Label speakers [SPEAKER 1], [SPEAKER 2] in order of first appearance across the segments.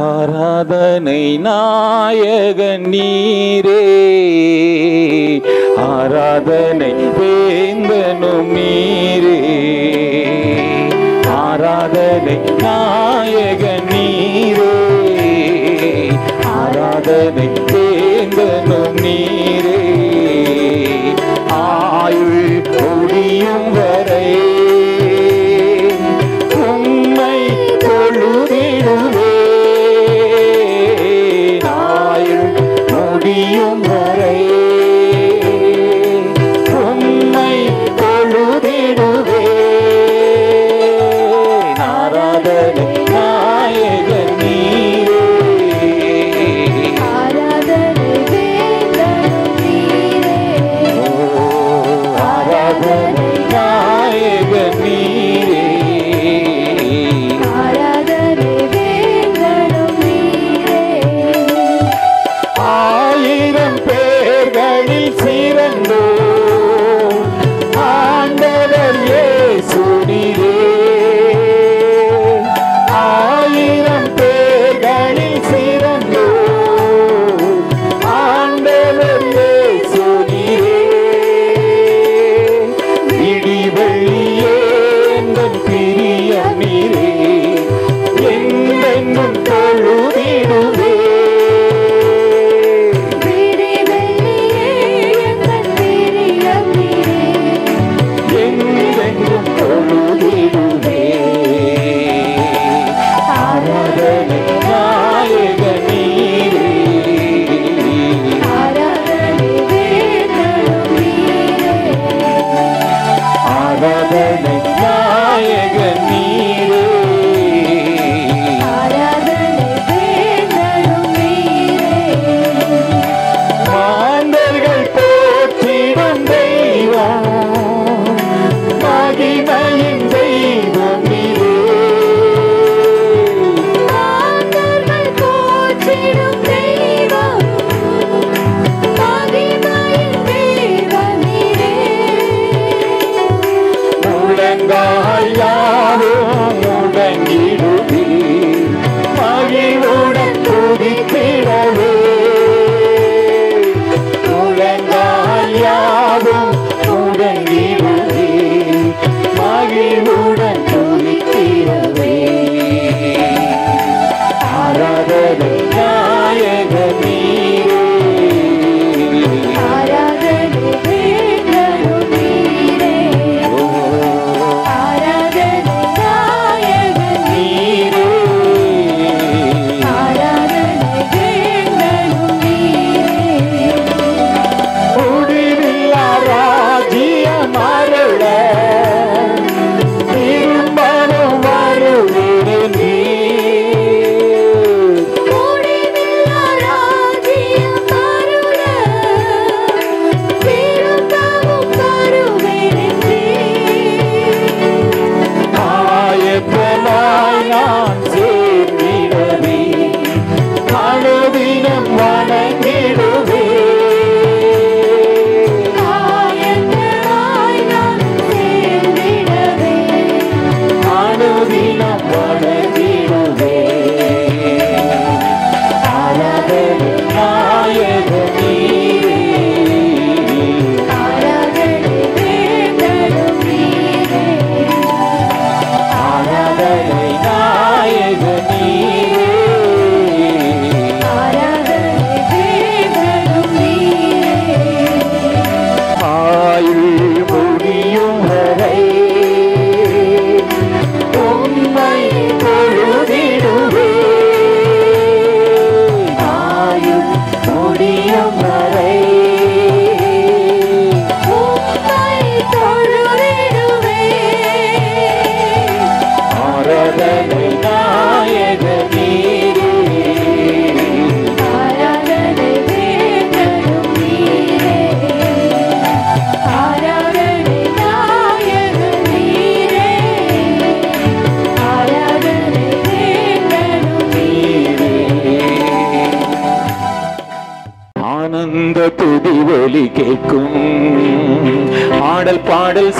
[SPEAKER 1] ஆராதனை நாயக நீரே.
[SPEAKER 2] ஆராதனை வேந்தனும் நீரே.
[SPEAKER 1] ஆராதனை நாயக நீரே.
[SPEAKER 2] ஆராதனை வேந்தனும் நீரே.
[SPEAKER 1] ஆயுள்
[SPEAKER 2] ஒளியும்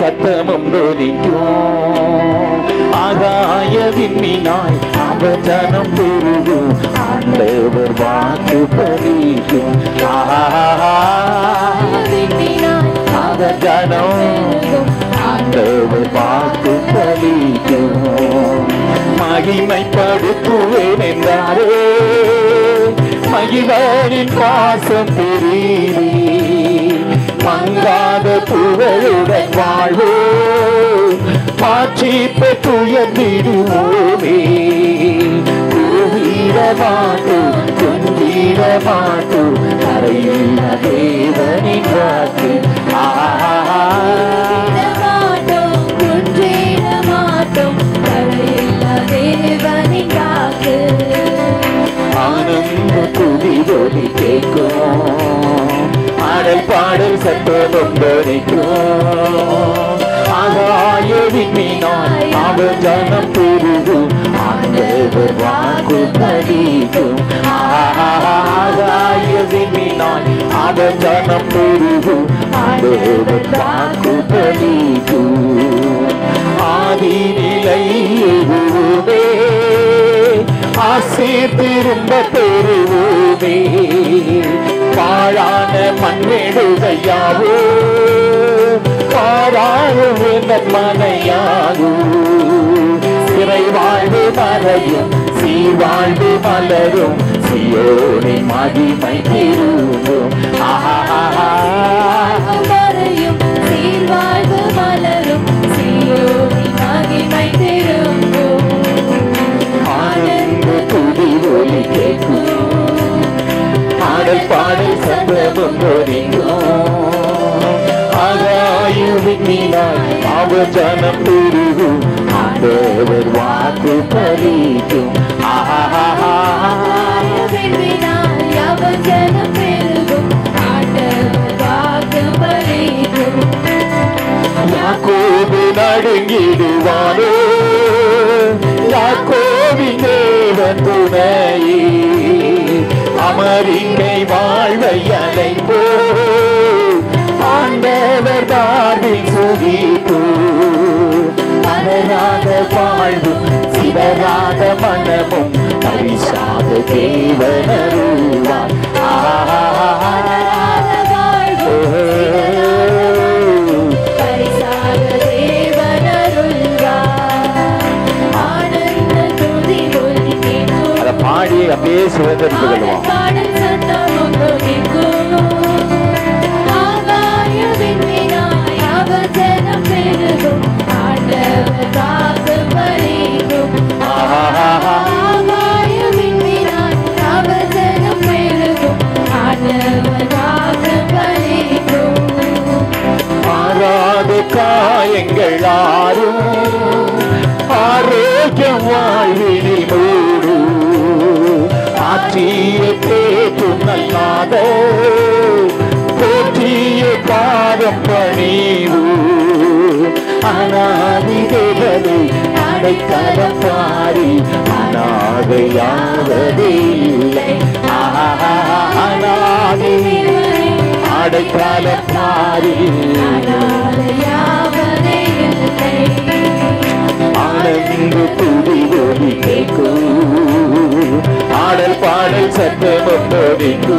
[SPEAKER 2] சத்தமும்
[SPEAKER 1] நொலிக்கும் ஆகாய விண்ணினாய் அவதனம் பெருகும் ஆண்டவர் வாக்கு பலிக்கும் அவதனம் ஆண்டவர் வாக்கு பலிக்கும்
[SPEAKER 2] மகிமைப்படுத்துவேன் என்றாரே. மகிழனின் பாசம் பெரியதே மங்காத புகழுடன் வாழ்வோ. மாற்றி பெற்றுயர்ந்திடுவோமே மாட்டோம் குந்திட மாட்டோம் அறையுள்ள தேவனின் வாக்கு. ஆனந்த துதி ஒலி கேட்கும். பாடல் பாடல் சத்தம் தொனிக்கும் ஆகாய விண்மீனாய் அவர் ஜனம் பெருகும். ஆண்டவர் வாக்கு பலிக்கும் ஆகாய விண்மீனாய் அவர் ஜனம் பெருகும். ஆண்டவர் வாக்கு ஆதி நிலை ஆசை திரும்ப பெறுவோமே. பாழான மண்மேடுகையாவோ பாராளும் மனையாகோ சிறை வாழ்வு மறையும் சீர்வாழ்வு மலரும் சியோனை மகிமை திரும்பும் ஆஹா. ஒலி கேட்கும். ஆடல் பாடல் சந்தமும் ஒலிக்கும் ஆகாயுவினாய் அவர் ஜனம் பெருகும். ஆண்டவர் வாக்கு பலிக்கும் ஆஹா யாக்கோபு நடுங்கிடுவானோ யாக்கோவின் தேவன் துணையே அமரிங்கை வாழ்வை அழைப்போ ஆண்டவர் தாழ்வில் சுகிப்போ அனராத வாழ்வும் சிவராத மனமும் பரிசாத தேவனருவார்
[SPEAKER 3] ஆஹா. ஆண்டவர் அப்படியே பலிக்கும்.
[SPEAKER 2] மாறாத காயங்கள் ஆறும் ஆரோக்கியம் வாழ்வு ஆற்றிய பேற்றும் நல்லாத போற்றிய பாதம் பணிவு. அனாதி தேவதை அடைக்கலம் பாரி. அனாதையாவதே இல்லை. அனாதி பாரி. ஆனந்த துதி ஒலி கேட்கும். பாடல் பாடல் சற்று முன்னோடிக்கு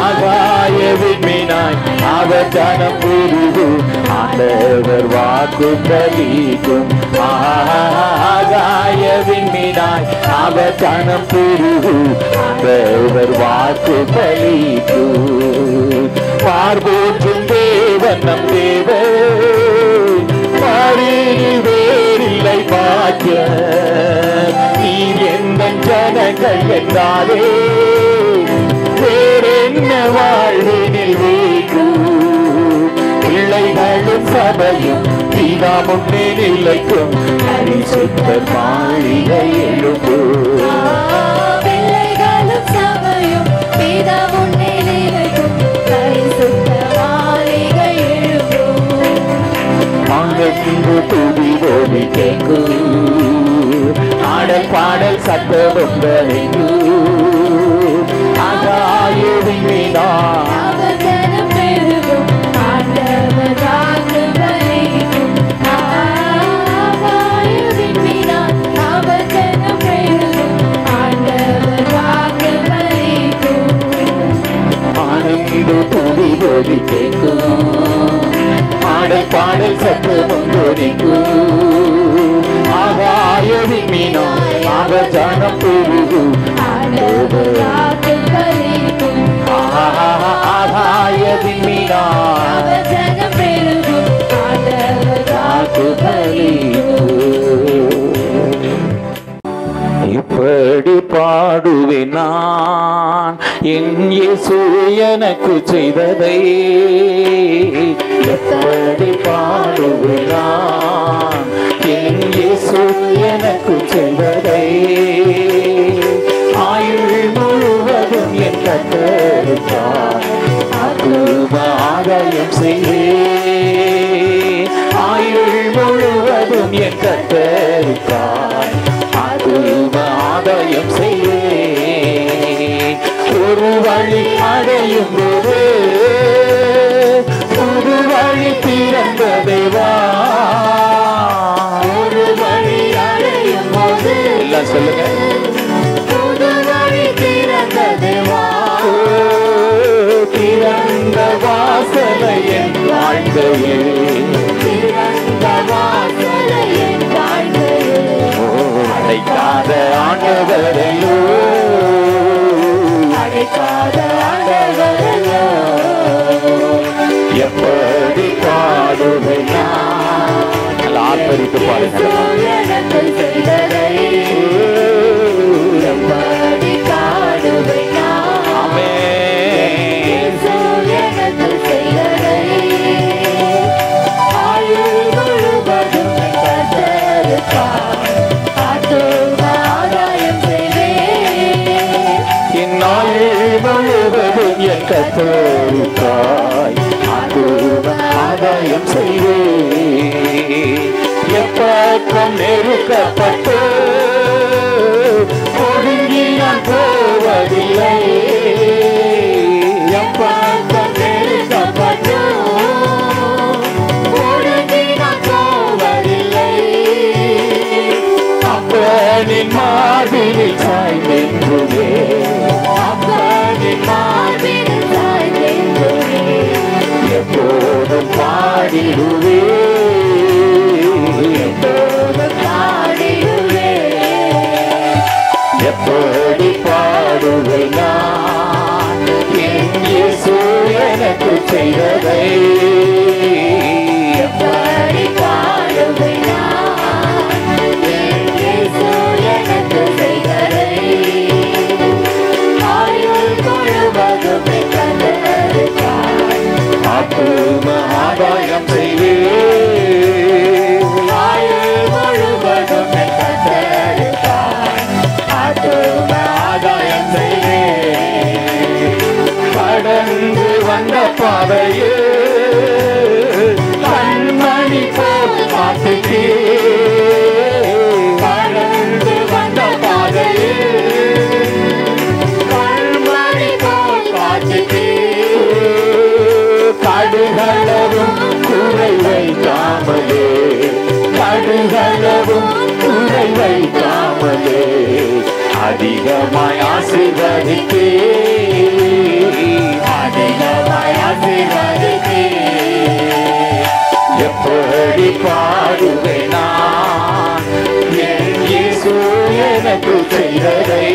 [SPEAKER 2] ஆகாய விண்மினாய் அவர் ஜனம் புரிவும் ஆண்டவர் வாக்கு பலிக்கும் ஆகாய விண்மினாய் அவர் ஜனம் புரிவும் ஆண்டவர் வாக்கு பலிக்கும் என்றாரே வேறென்ன வாழ்வினில் வேகும் பிள்ளைகளும் சபையும் பிதா முன்னே நிலைக்கும். பரிசுத்த மாளிகை எழும்பும்
[SPEAKER 3] பிள்ளைகளும் சபையும் பிதா முன்னே நிலைக்கும். பரிசுத்த மாளிகை எழும்பும்.
[SPEAKER 2] ஆனந்த துதி ஒலி கேட்கும் ஆடல் பாடல் கலைக்கும் செய்ததை எப்படி பாடுவேன் என் இயேசு எனக்கு செல்வதை ஆயுள் முழுவதும் என் கத்தருக்கான் ஆதாயம் செய்வேன். ஆயுள் முழுவதும் என் கத்தருக்கான் ஆதாயம் செய்வே ஒரு வழி அடையும் போது ஒரு வழி திறந்த தேவா ஒரு வழி அடையும் போது எல்லாம் சொல்லுங்க.
[SPEAKER 3] புது வழி திறந்த தேவா
[SPEAKER 2] வாசலை என்
[SPEAKER 3] வாசலை என் வாழ்க்கையில்
[SPEAKER 2] அடைக்காத ஆண்டவரையோ பாடுவேன் நான்? நல்லா ஆர்ப்பரித்து
[SPEAKER 3] ஆதாயம் செய்வேன்
[SPEAKER 2] எப்பக்கம் நெருக்கப்பட்டு ஒடுங்கி நான் போவதில்லை.
[SPEAKER 3] fade away
[SPEAKER 2] ஆத்தும
[SPEAKER 3] செய்வே முழுவதும் ஆதாயம்
[SPEAKER 2] கடந்து வந்த பாதையே கண்மணி போல் கடந்து வந்த பாதையே கண்மணி போல் காத்துக்கே கடுகளவும் குறை வைக்காமலே அதிகமாய் ஆசீர்வதித்தே அதிகமாய் ஆசீர்வதித்தே எப்படி பாடுவேன்? என் இயேசு எனக்கு செய்ததை.